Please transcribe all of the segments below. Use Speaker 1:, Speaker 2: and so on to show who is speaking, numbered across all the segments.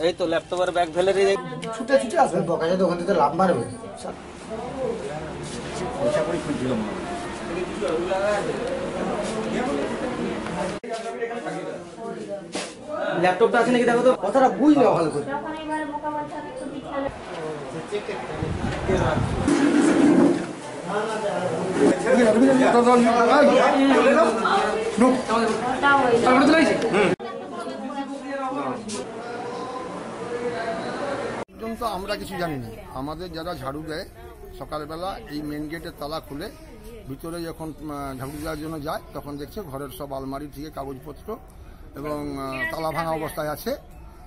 Speaker 1: এই তো ল্যাপটপের ব্যাগ ফেলে দিয়ে
Speaker 2: ছুটে ছুটে আসবে বকাজা দোকান থেকে লাভ মারবে
Speaker 1: ল্যাপটপটা আছে নাকি দেখো তো
Speaker 2: কথাটা বুঝ না ভালো করে
Speaker 3: যখন এবারে
Speaker 4: পর্যন্ত আমরা কিছু জানি না আমাদের যারা ঝাড়ু দেয় সকালবেলা এই মেন গেটের তালা খুলে ভিতরে যখন ঝাড়ু দেওয়ার জন্য যায় তখন দেখছে ঘরের সব আলমারি থেকে কাগজপত্র এবং তালা ভাঙা অবস্থায় আছে।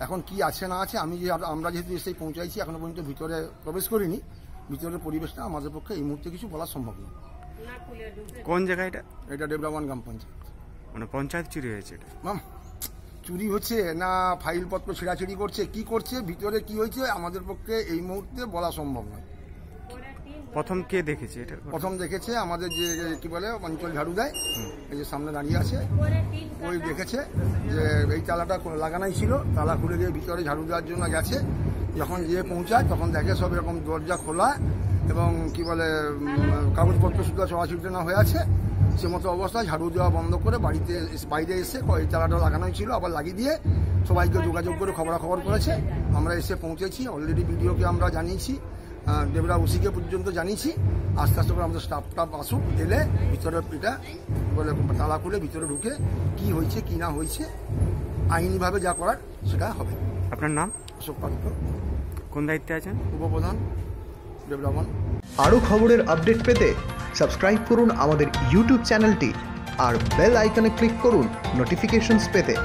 Speaker 4: এখন কি আছে না আছে আমি যে আমরা যেহেতু এসে পৌঁছাইছি এখনও পর্যন্ত ভিতরে প্রবেশ করিনি। ভিতরের পরিবেশটা আমাদের পক্ষে এই মুহূর্তে কিছু বলা সম্ভব নয়।
Speaker 5: কোন জায়গা এটা?
Speaker 4: এটা ডেবরাবান গ্রাম পঞ্চায়েত।
Speaker 5: মানে পঞ্চায়েত চুরি হয়েছে এটা।
Speaker 4: চুরি হচ্ছে না ফাইলপত্র ছেঁড়াছেড়ি করছে কি করছে ভিতরে কি হয়েছে আমাদের পক্ষে এই মুহূর্তে বলা সম্ভব নয়।
Speaker 5: প্রথম কে দেখেছে এটা
Speaker 4: প্রথম দেখেছে আমাদের যে কি বলে অঞ্চল ঝাড়ু দেয় এই যে সামনে দাঁড়িয়ে আছে ওই দেখেছে যে এই তালাটা লাগানোই ছিল তালা খুলে দিয়ে ভিতরে ঝাড়ু দেওয়ার জন্য গেছে। যখন গিয়ে পৌঁছায় তখন দেখে সব এরকম দরজা খোলা এবং কি বলে কাগজপত্র শুধু চড়াচড়িতে না হয়ে আছে। সে মতো অবস্থায় ঝাড়ু দেওয়া বন্ধ করে বাড়িতে বাইরে এসে এই তালাটা লাগানোই ছিল আবার লাগিয়ে দিয়ে সবাইকে যোগাযোগ করে খবরাখবর করেছে। আমরা এসে পৌঁছেছি অলরেডি ভিডিওকে আমরা জানিয়েছি দেবরা ওসিকে পর্যন্ত জানিয়েছি। আস্তে আস্তে করে আমাদের স্টাফ টাফ আসুক এলে ভিতরে এটা বলে তালা খুলে ভিতরে ঢুকে কি হয়েছে কি না হয়েছে আইনিভাবে যা করার সেটা হবে।
Speaker 5: আপনার নাম?
Speaker 4: অশোক পাত্র
Speaker 5: কোন দায়িত্বে আছেন?
Speaker 4: উপপ্রধান দেবরাবন।
Speaker 6: আরও খবরের আপডেট পেতে সাবস্ক্রাইব করুন আমাদের ইউটিউব চ্যানেলটি আর বেল আইকনে ক্লিক করুন নোটিফিকেশনস পেতে।